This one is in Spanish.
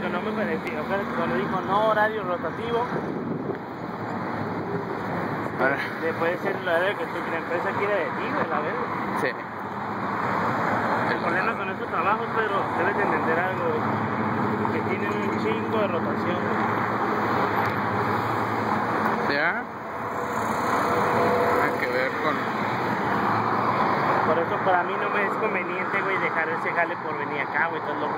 Que sí, o sea, cuando dijo no horario rotativo, Ahora, de- ser el horario que la empresa quiere de ti, güey, la verdad. sí. El problema con estos trabajos, pero debes de entender algo, que tienen un chingo de rotación. ¿Ya? Tiene que ver con... Por eso para mí no me es conveniente, güey, dejar ese jale por venir acá, güey, estás loco.